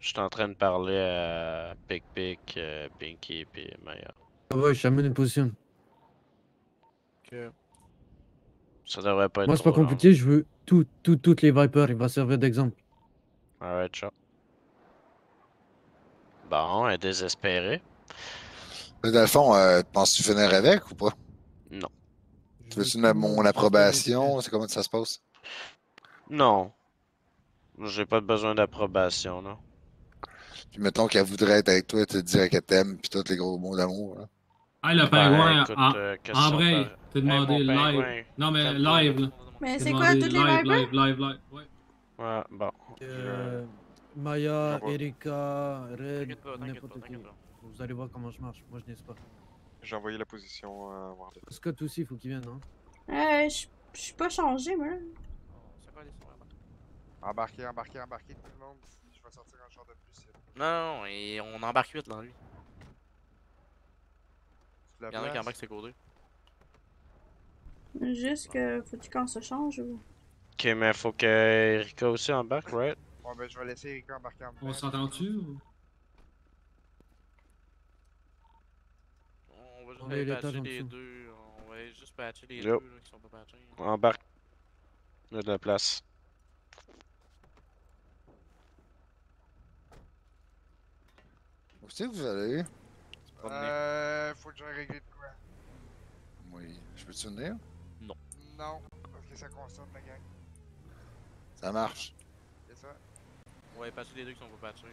Je suis en train de parler à Pic Pic, euh, Pinky et Maya. Ah ouais, je t'amène une position. Ok. Ça devrait pas être Moi, c'est pas long. compliqué, je veux tout, tout, toutes les Vipers, il va servir d'exemple. Alright, ciao. Bon, elle est désespérée. Mais dans le fond, euh, penses-tu finir avec ou pas? Non. Tu veux-tu mon approbation? C'est comment ça se passe? Non. J'ai pas besoin d'approbation, non. Puis mettons qu'elle voudrait être avec toi, te dire qu'elle t'aime, puis tous les gros mots d'amour. hein. Ah, le Ben, pingouin en, euh, vrai, t'as Hey, demandé live. pingouin. Non, mais live, là. Mais c'est quoi, toutes les live, live, live, live, ouais. Ouais, bon. Euh, Maya. Erika, Red, n'importe pas, qui. Vous allez voir comment je marche, moi je n'ai pas. J'ai envoyé la position à Warden. Scott aussi, il faut qu'il vienne, hein. Euh, je je suis pas changé, moi. Sons Embarquez, embarquez, embarquez tout le monde. Je vais sortir un char de plus. Non, et on embarque 8 là, lui. Il y en a qui places? embarquent c'est codé. Juste que faut-tu qu'on se change ou? Ok, mais faut que Erika aussi embarque, right? Bon, ben, je vais laisser Erika embarquer en On s'entend-tu ou... On va juste patcher les deux. On va juste patcher les deux là, qui sont pas patchés. Embarque. Il y a de la place. Où c'est que vous allez? Euh, faut que j'aille régler de quoi? Oui. Je peux-tu venir? Non, parce que ça consomme la gang. Ça marche. C'est ça? On va patcher les deux qui sont pas patchés.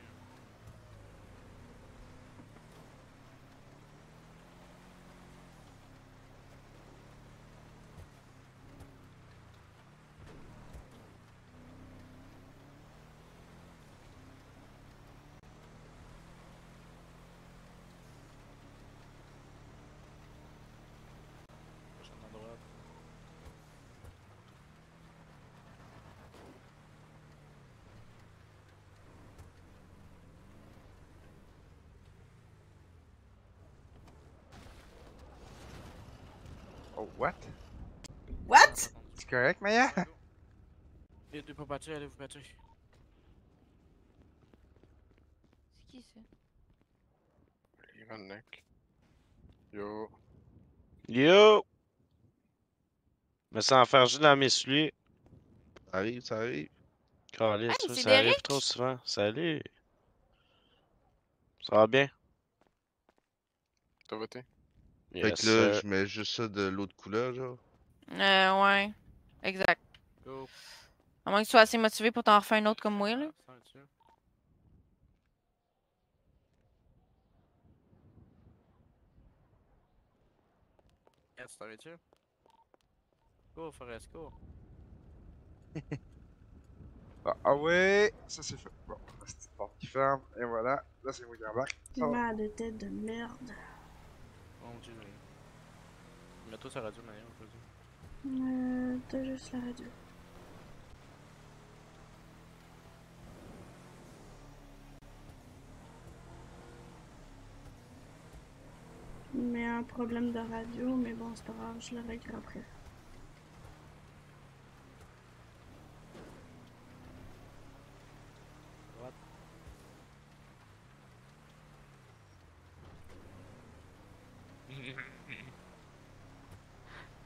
Oh, what? What? C'est correct, Maya? Les deux pas patchés, allez vous patcher. C'est qui ça? Les Redneck. Yo. Yo! Mais sans faire juste dans mes souliers. Ça arrive, ça arrive. Hey, ça, ça arrive trop souvent. Salut! Ça va bien? T'as voté? Fait Yes, que là, sir. je mets juste ça de l'autre couleur, genre. Euh, ouais. Exact. Go. À moins que tu sois assez motivé pour t'en refaire un autre comme moi, là. Ah. Yes, t'arrêtes-tu? Go, Forest, go. Ah, ah ouais, ça c'est fait. Bon, la petite porte qui ferme, et voilà. Là, c'est moi qui embarque. Mal de tête de merde. Mon dieu. Mets-toi la radio, Maya, vas-y. Euh, t'as juste la radio. Mais un problème de radio, mais bon, c'est pas grave, je le règle après.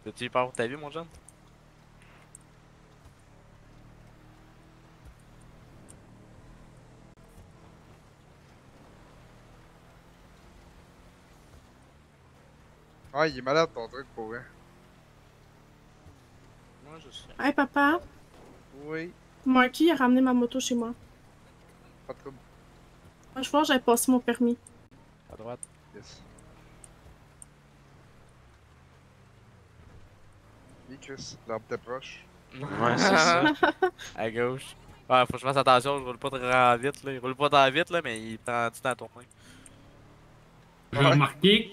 T'as-tu eu peur pour ta vie, mon jeune? Ah, il est malade ton truc pour vrai. Moi, je sais. Hey papa, Oui, Marky a ramené ma moto chez moi. pas de trouble. Moi, je pense que j'avais passé mon permis. À droite. Yes. Oui, Chris, l'arbre t'approche. Ouais, c'est ça. À gauche. Ouais, faut que je fasse attention, je roule pas très vite là. Il roule pas tant vite là, mais il prend du temps à tourner. J'ai remarqué.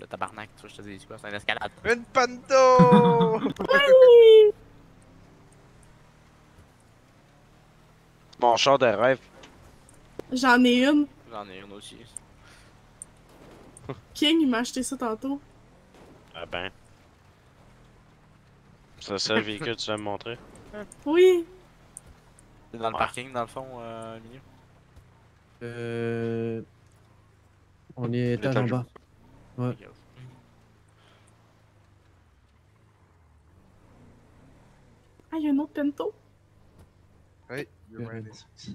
Le tabarnak, tu vois, je te dis, c'est quoi, c'est une escalade. Une panto! Mon char de rêve. J'en ai une. J'en ai une aussi. King, il m'a acheté ça tantôt. Ah ben. C'est le seul véhicule que tu vas me montrer. Oui. C'est dans le Ouais. parking, dans le fond, euh, Minu. Euh... On est étage en bas. Ouais. Ah, il y a un autre pento. Hey, you're Yeah. right, this-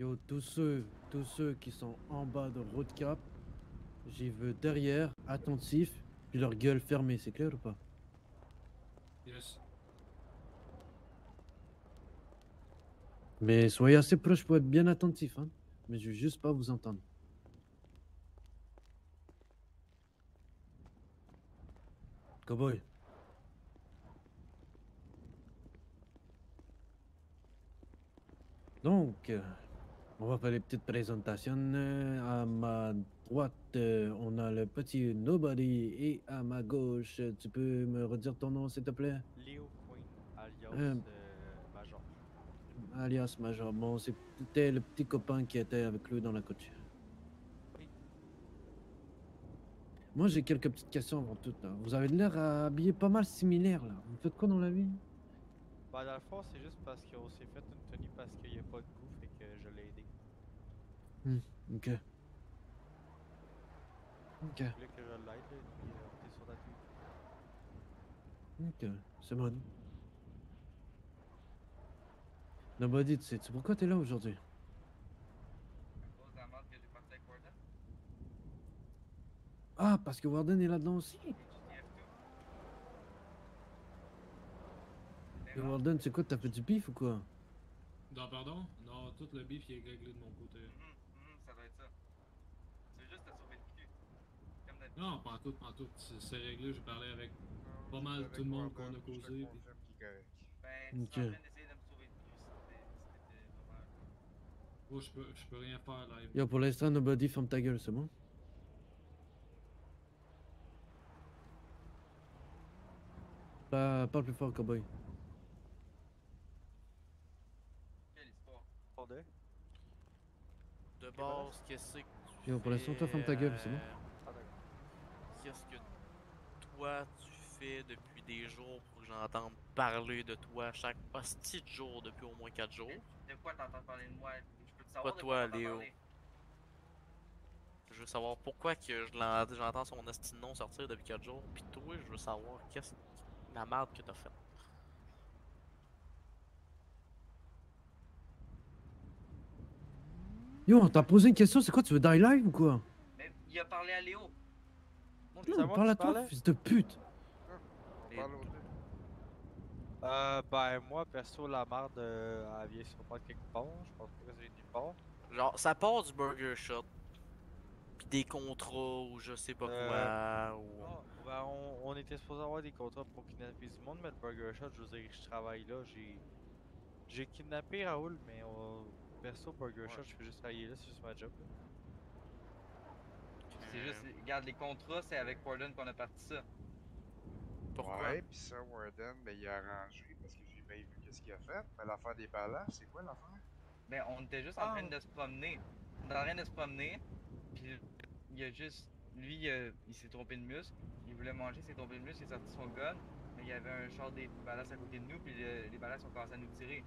Yo, tous ceux, tous ceux qui sont en bas de Roadcap, j'y veux derrière, attentifs, puis leur gueule fermée, c'est clair ou pas? Yes. Mais soyez assez proche pour être bien attentif, hein. Mais je veux juste pas vous entendre. Cowboy. Donc, euh, on va faire les petites présentations. euh, À ma droite, euh, on a le petit Nobody et à ma gauche, tu peux me redire ton nom s'il te plaît? Léo Queen, alias Euh, euh, Major. Alias Major. Bon, c'était le petit copain qui était avec lui dans la coach. Oui. Moi, j'ai quelques petites questions avant tout. là. Vous avez l'air habillé pas mal similaire là. Vous faites quoi dans la vie? Bah, dans le fond, c'est juste parce qu'on s'est fait une tenue parce qu'il n'y a pas de goût, fait que je l'ai aidé. Ok. Ok. Il voulait que je l'aide, là, euh, était sur la tenue. Ok. C'est bon. Nobody, tu sais-tu pourquoi t'es là aujourd'hui? Ah, parce que Warden est là-dedans aussi Et Warden, c'est quoi T'as fait du bif ou quoi? Non, pardon? Non, tout le bif il est réglé de mon côté. ça doit être ça. C'est juste à sauver le cul. Comme d'habitude. Non, pas en tout, pas en tout. C'est réglé, j'ai parlé avec pas mal tout le monde qu'on a causé. puis-. Ben, Ok. tu es en train d'essayer de me sauver le cul, c'était c'était vraiment... Je peux, je peux rien faire live. Yo, pour l'instant, Nobody, ferme ta gueule, c'est bon? Pas- Parle plus fort, cowboy. Quelle histoire? De base, qu'est-ce que tu Yo, pour l'instant, toi, ferme ta gueule, c'est bon? Qu'est-ce que toi tu fais depuis des jours pour que j'entende parler de toi chaque hostie de jour depuis au moins 4 jours? De quoi t'entends parler de moi? Je peux te savoir de toi, quoi Léo. parler? Je veux savoir pourquoi que je j'entends son hostie de nom sortir depuis 4 jours, pis toi, je veux savoir qu'est-ce la merde que t'as fait. Yo, on t'a posé une question, c'est quoi Tu veux die live ou quoi? Mais il a parlé à Léo. Non, parle à toi, fils de pute. Euh, ben, moi, perso, la merde, euh, elle vient sûrement de quelque part. Je pense pas que c'est nulle part. Genre, ça part du Burger Shot, pis des contrats ou je sais pas quoi, Euh, ou... Ah, ben, on, on était supposé avoir des contrats pour kidnapper du monde, mais le Burger Shot, je veux dire, je travaille là, j'ai. J'ai kidnappé Raoul, mais on... perso, Burger Shot, je fais juste travailler là, c'est juste ma job. là. C'est juste, regarde, les contrats, c'est avec Warden qu'on a parti ça. Pourquoi? Ouais, pis ça, Warden, ben, il a arrangé parce que j'ai bien vu qu'est-ce qu'il a fait. Mais l'affaire des balances, c'est quoi l'affaire? Ben, on était juste en Ah. train de se promener. On était en train de se promener, puis il a juste. Lui, il s'est trompé de muscle. Il voulait manger, il s'est trompé de muscle, il a sorti son gun. Mais il y avait un char des balasses à côté de nous, puis le- les balasses ont commencé à nous tirer.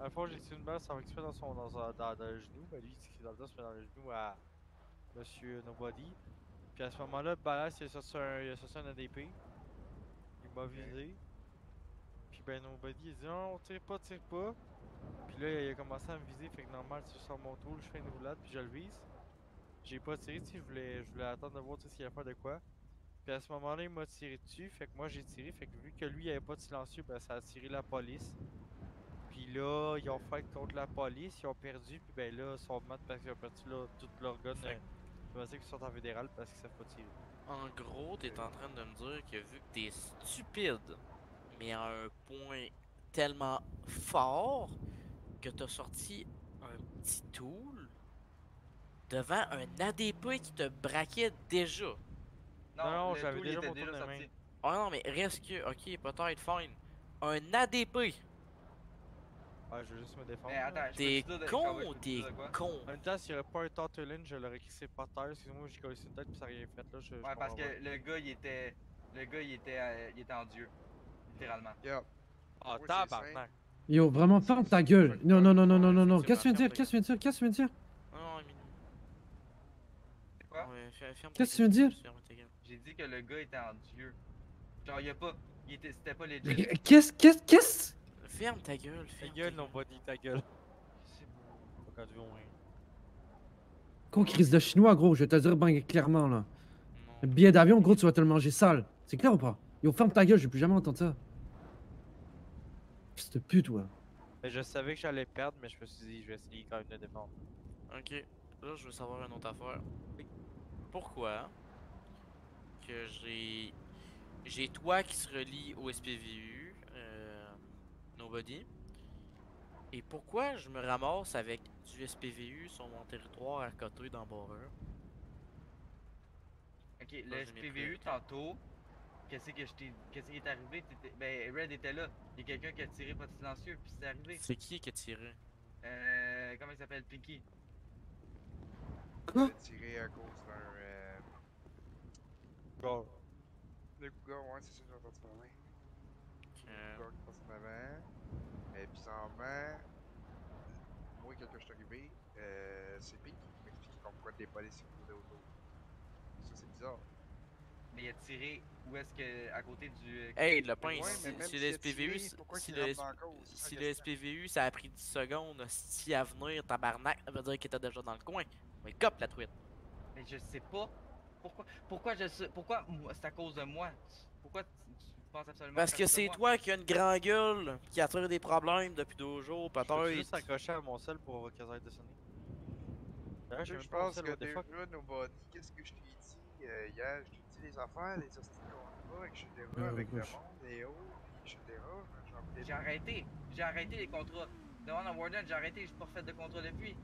À la fois, j'ai tiré une balle sans exprès dans, son, dans, un- dans, dans le genou. Ben, lui, il dans le dos, se met dans le genou à Monsieur Nobody. Puis à ce moment-là, Balas, il a sorti un, il a sorti un ADP. Il m'a visé. Puis ben, Nobody, il dit non, tire pas, tire pas. Puis là, il a commencé à me viser. Fait que normal, tu sors mon tour, je fais une roulade, puis je le vise. J'ai pas tiré, tu sais, je voulais, je voulais attendre de voir s'il allait faire de quoi. Puis à ce moment-là, il m'a tiré dessus. Fait que moi, j'ai tiré. Fait que vu que lui, il avait pas de silencieux, ben, ça a tiré la police. Puis là, ils ont fait contre la police, ils ont perdu, puis ben là, ils sont mad parce qu'ils ont perdu là, tout leur gun. Fait pensais qu'ils sont en fédéral parce qu'ils savent pas tirer. En gros, t'es en train de me dire que vu que t'es stupide, mais à un point tellement fort que t'as sorti un petit tool devant un ADP qui te braquait déjà. Non, Non, j'avais déjà mon tour déjà dans la sorti. main. Ah non, mais reste que, ok, peut-être fine. Un ADP Ouais, je veux juste me défendre. Mais là. attends, je T'es con ou t'es con? En même temps, s'il y aurait pas un Tortellin, je l'aurais crissé par terre. Excuse-moi, j'ai collé une tête puis ça a rien fait là. Je, je Ouais, parce que pas. le gars, il était. Le gars, il était, euh, il était en Dieu. Littéralement. Regarde. Ah, c'est tabarnak. Yo, vraiment, ferme ta gueule. Non, non, non, non, non, non, non. Qu'est-ce que tu viens de dire? Qu'est-ce que tu viens de dire? Qu'est-ce que tu viens de dire? Non. Quoi? Qu'est-ce que tu viens de dire? J'ai dit que le gars était en Dieu. Genre, il a pas. C'était pas legit. Mais Qu'est-ce, qu'est-ce, qu'est-ce? Ferme ta gueule, Ta ferme gueule, ta non, gueule. body, ta gueule. Quand tu veux, ouais. Con crise de chinois, gros, je vais te le dire ben clairement, là. Non. Le billet d'avion, gros, tu vas te le manger sale. C'est clair ou pas? Yo, ferme ta gueule, je vais plus jamais entendre ça. De pute, ouais. Mais je savais que j'allais perdre, mais je me suis dit, je vais essayer quand même de défendre. Ok, là je veux savoir une autre affaire. Pourquoi que j'ai j'ai toi qui se relie au SPVU, Nobody, et pourquoi je me ramasse avec du SPVU sur mon territoire à côté dans Boreur? Ok, Moi, le SPVU tantôt. Qu'est-ce que je t'ai. Qu'est-ce qui est arrivé? Ben, Red était là. Il y a quelqu'un qui a tiré pas de silencieux, puis c'est arrivé. C'est qui qui a tiré? Euh. Comment il s'appelle? Pinky. Quoi? tiré à cause d'un. Euh... Bon. Le Cougar, ouais, c'est ça que j'ai entendu parler. Euh, Le Cougar qui passe en avant. Mais bizarrement, moi, quand je suis arrivé, euh, c'est Pink qui m'a expliqué comme quoi des polices se autour. Ça, c'est bizarre. Mais il a tiré où est-ce que. à côté du. euh, Hey, le pain, si, si le SPVU, si- pourquoi si qu'il le, si le. SPVU ça a pris 10 secondes, si à venir, tabarnak, ça veut dire qu'il était déjà dans le coin. Mais cop la truite. Mais je sais pas. Pourquoi, pourquoi je sais. Pourquoi moi- c'est à cause de moi? Pourquoi absolument Parce que c'est toi qui as une grande gueule, qui attire des problèmes depuis deux jours, Je peut-être. juste accrocher à mon sel pour qu'ils arrêtent de sonner. D'ailleurs, j'ai Je pense que déjà, Nobody, qu'est-ce que je t'ai dit euh, hier? Je t'ai dit les affaires, les hosties qu'on va, etc. Ouais, avec le monde, Léo, puis etc. J'ai arrêté. J'ai arrêté les contrats. Demande à Warden, j'ai arrêté, j'ai pas refait de contrat depuis.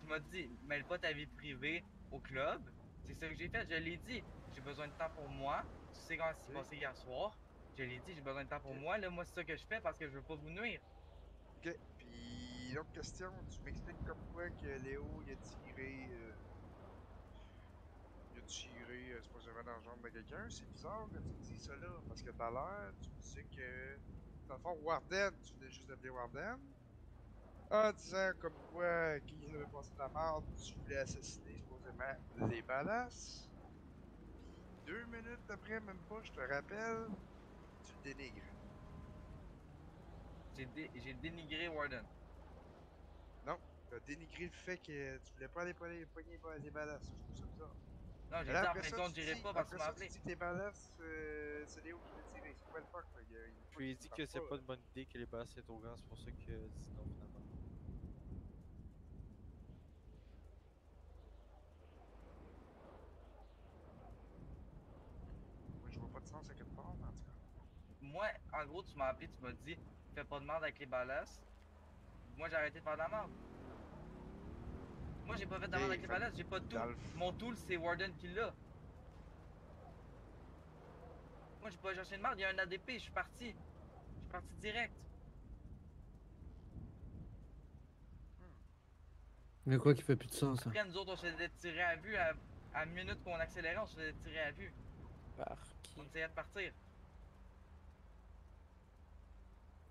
Tu m'as dit, mêle pas ta vie privée au club. C'est ça que j'ai fait, je l'ai dit. J'ai besoin de temps pour moi. Tu sais comment c'est Ok. passé hier soir? Je l'ai dit, j'ai besoin de temps pour moi. Là, moi, c'est ça que je fais parce que je veux pas vous nuire. Ok, puis l'autre question, tu m'expliques comme quoi que Léo il a tiré. Euh, il a tiré euh, supposément dans la jambe de quelqu'un. C'est bizarre que tu me dis ça là, parce que tout à l'heure, tu me disais que. Dans le fond, Warden, tu venais juste d'appeler Warden. En disant comme quoi qu'il avait passé de la merde, tu voulais assassiner supposément les balasses. Puis deux minutes après, même pas, je te rappelle, tu le dénigres. J'ai dé- j'ai dénigré Warden. Non, t'as dénigré le fait que tu voulais pas aller les les balasses. Je trouve ça bizarre. Non, j'ai dit en fin de compte, tu j'irai pas parce que tu après m'as ça, appelé. Tu dis que les balasses, euh, c'est Léo qui l'a tiré. C'est quoi le fuck? là? Il dit que c'est pas, pas une bonne idée que les balasses soient au grand, c'est pour ça que sinon finalement. Moi, je vois pas de sens à quelque part, mais en tout cas. Moi, en gros, tu m'as appelé, tu m'as dit, fais pas de merde avec les balasses. Moi, j'ai arrêté de faire de la merde. Moi, j'ai pas fait de la merde avec les balasses, j'ai pas de tool. Mon tool, c'est Warden qui l'a. Moi, j'ai pas cherché de merde, il y a un ADP, je suis parti. Je suis parti direct. Il y a quoi qui fait plus de sens, hein? Après, nous autres, on se faisait tirer à vue à, à minute qu'on accélérait, on se faisait tirer à vue. Par qui? On essayait de partir.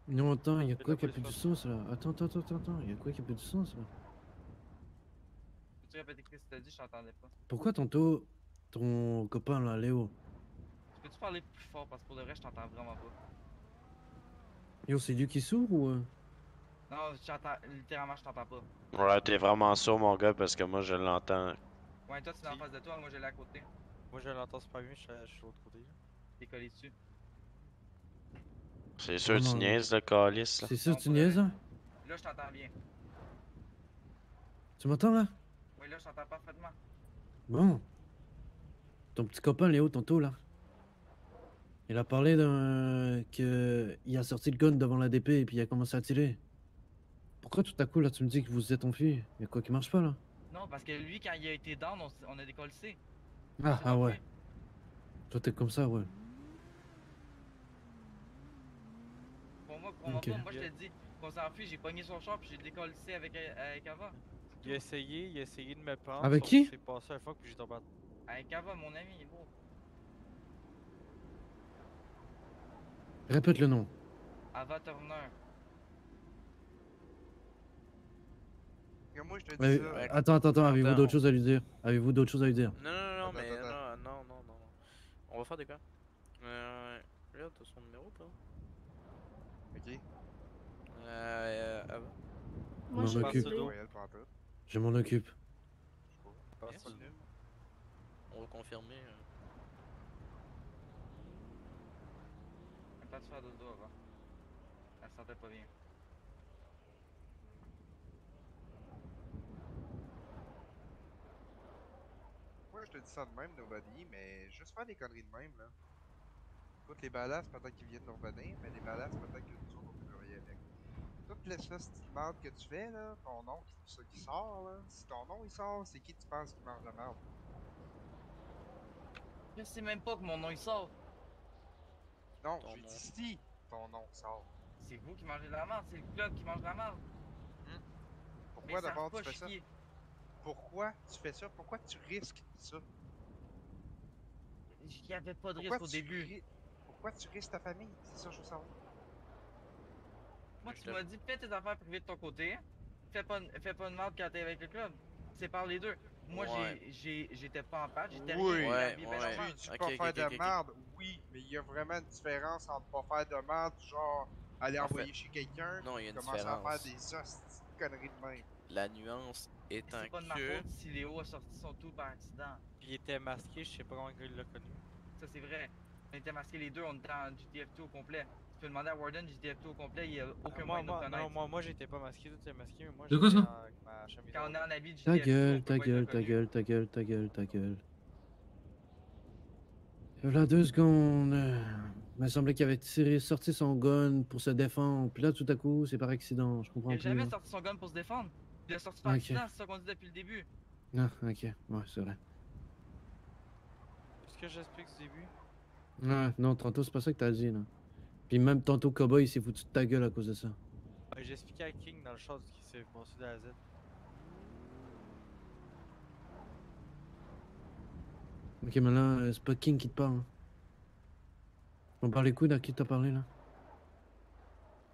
Non, attends, il y a quoi qui a plus de sens, là? Attends, attends, attends, attends, il y a quoi qui a plus de sens, là? Peux-tu répéter ce que t'as dit? Je t'entendais pas. Pourquoi tantôt, ton copain, là, Léo, Peux-tu parler plus fort? Parce que pour de vrai, je t'entends vraiment pas. yo, c'est lui qui sourd ou... euh? Non, je t'entends, littéralement, je t'entends pas. Ouais, t'es vraiment sourd, mon gars, parce que moi, je l'entends. Ouais, toi, tu es en face de toi, moi, je l'ai à côté. Moi je l'entends super bien, je suis je suis de l'autre côté. là. T'es collé dessus. C'est sûr, tu niaises, le calice, là. C'est sûr, tu niaises, vrai. là? Là, je t'entends bien. Tu m'entends, là? Oui, là, je t'entends parfaitement. Bon. Ton petit copain, Léo, tantôt, là. Il a parlé d'un... que... Il a sorti le gun devant la DP et puis il a commencé à tirer. Pourquoi tout à coup, là, tu me dis que vous êtes enfui? Il y a quoi qui marche pas, là? Non, parce que lui, quand il a été down, on, on a décollé. Ah, ah ouais. Toi, t'es comme ça, ouais. Ok. pas. Moi, je te dis qu'on s'enfuit, j'ai pogné son char puis j'ai décollé avec, avec Ava. Il a essayé, il a essayé de me prendre. Avec qui? C'est passé un fuck puis j'ai tombé Avec Ava, mon ami, gros. Répète le nom. Ava Turner. Et moi, je te dis Ouais, ça. attends, attends, attends, avez-vous d'autres on- choses à lui dire? Avez-vous d'autres choses à lui dire? Non, non, non, Attends, mais attends, non, non, non, non. On va faire des quoi Euh. Regarde, t'as son numéro, toi Ok. Euh. Moi, m'en occupe. elle. Je m'en occupe. Yes. ça. On va confirmer. euh. Elle de faire dodo avant. Elle se sentait pas bien. Moi, je te dis ça de même, Nobody, mais juste faire des conneries de même, là. Écoute, les ballasts, peut-être qu'ils viennent nous revenir, mais les ballasts, peut-être que nous autres, on peut travailler avec. Toutes les choses merde que tu fais, là, ton nom qui, ça qui sort, là, si ton nom il sort, c'est qui tu penses qui mange la merde? Je sais même pas que mon nom il sort. Non, Ton j'ai nom. dit si ton nom sort. C'est vous qui mangez de la merde, c'est le club qui mange de la merde. Pourquoi Mais ça d'abord tu fais ça? Pourquoi tu fais ça? Pourquoi tu risques ça? Il y avait pas de Pourquoi risque au début. ri- Pourquoi tu risques ta famille? C'est ça que je veux savoir. Moi, tu m'as dit, fais tes affaires privées de ton côté. Fais pas, fais pas de merde quand t'es avec le club. C'est par les deux. Moi, Ouais. j'ai- j'ai, j'étais pas en patch, j'étais Oui. rien, Ouais, la vie est ouais. bien Tu normale. dis Ok, pas ok, faire de merde, oui, mais il y a vraiment une différence entre pas faire de merde, genre aller En envoyer chez quelqu'un, Non, il y a une commencer à faire des hosties de conneries de même. La nuance étant C'est pas de ma que. faute si Léo a sorti son tout par accident. Puis il était masqué, je sais pas comment il l'a connu. Ça, c'est vrai. On était masqués les deux, on était en GTF2 au complet. Tu peux demander à Warden GTF2 au complet, il y a aucun Ah, moi, moyen de non, moi, moi j'étais pas masqué, tout était masqué, mais moi De quoi, j'étais ça en- avec ma chemise Quand on est en habit de Ta GTF2, gueule, ta pas gueule, ta gueule, ta gueule, ta gueule, ta gueule. Voilà deux secondes. euh, Il m'a semblé qu'il avait tiré, sorti son gun pour se défendre. Puis là, tout à coup, c'est par accident. Je comprends Il a plus. jamais là. sorti son gun pour se défendre. Il a sorti par accident, c'est ça qu'on dit depuis le début. Ah, ok. Ouais, c'est vrai. Est-ce que j'explique du début? Ouais, non, tantôt, c'est pas ça que t'as dit, là. Puis même tantôt, Cowboy, il s'est foutu de ta gueule à cause de ça. Ouais, j'ai expliqué à King dans le shot ce qui s'est passé de la Z. Ok, mais là, euh, c'est pas King qui te parle. hein. On parle les couilles à qui t'as parlé, là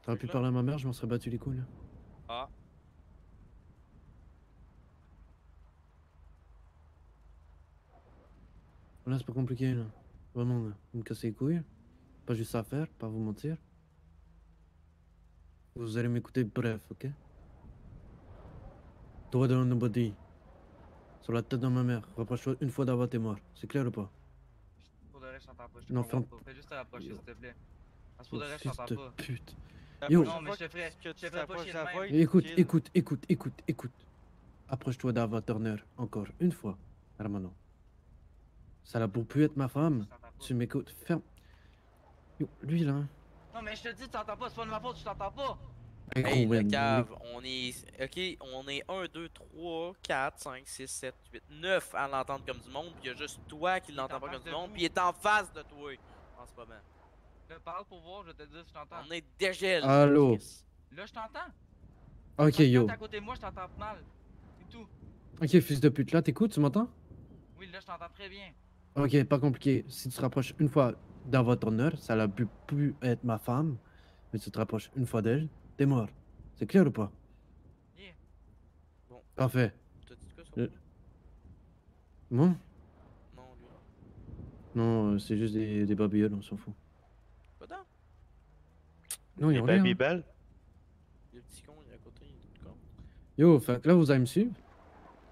T'aurais pu parler à ma mère, je m'en serais battu les couilles, là. Ah, Là, c'est pas compliqué, là. Vraiment. Vous me cassez les couilles. Pas juste ça à faire, pas vous mentir. Vous allez m'écouter bref, ok? Toi dans nobody. Sur la tête de ma mère. Rapproche-toi une fois d'avoir tes morts. C'est clair ou pas? Pour de vrai, je t'entends pas. Je te Non, comprends ferme- pas. Fais juste te rapprocher, Yo. s'il te plaît. Parce que pour de vrai, je Fils t'entends de pas. pute. la Yo. Non, mais je te que je te tu ferais pas chier de Écoute, écoute, écoute, écoute, écoute. Approche-toi d'Ava Turner encore une fois, Hermano. Ça l'a pour plus être ma femme. Tu m'écoutes. Ferme. Yo, lui là. Non, mais je te dis, tu t'entends pas, c'est pas de ma faute, je t'entends pas. Hey, le cave, on est. Ok, on est 1, 2, 3, 4, 5, 6, 7, 8, 9 à l'entendre comme du monde, puis il y a juste toi qui l'entends en pas comme du de monde, puis il est en face de toi en ce moment. Je parle pour voir, je vais te dire si je t'entends. On est dégel. Allô? Là, je t'entends? Ok, yo. Quand t'es à côté de moi, je t'entends mal. C'est tout. Ok, fils de pute, là, t'écoutes, tu m'entends? Oui, là, je t'entends très bien. Ok, pas compliqué. Si tu te rapproches une fois d'Ava Turner, ça l'a pu plus être ma femme, mais tu te rapproches une fois d'elle, t'es mort. C'est clair ou pas? Yeah. Parfait. T'as dit quoi sur Le- lui? Moi? Non, lui. Non, euh, c'est juste des, des babioles, on s'en fout. Pas dedans. Non, ils Les ont rien. Le petit con, il est à côté, il est tout con. Yo, fait que là, vous allez me suivre?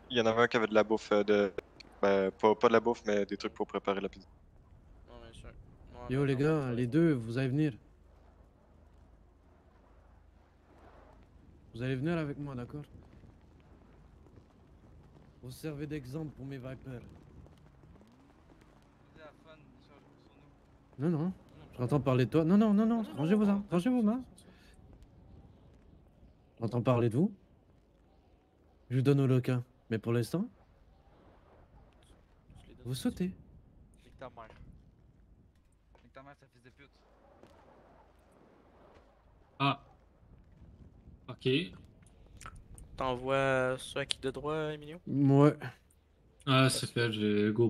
Il y en avait un qui avait de la bouffe euh, de. Ben, pas, pas de la bouffe, mais des trucs pour préparer la pizza. Non, bien sûr. Non, Yo, non, les non, gars, les deux, vous allez venir. Vous allez venir avec moi, d'accord? Vous servez d'exemple pour mes Vipers. Non, non. J'entends parler de toi. Non, non, non, non. Rangez-vous là. Rangez-vous là. J'entends parler de vous. Je vous donne au loca. Mais pour l'instant, vous sautez. Nique ta mère. Nique ta mère, c'est un fils de pute. Ah. Ok. T'envoies ceux à qui de droit, Emilio? Ouais. Ah, c'est fait, j'ai go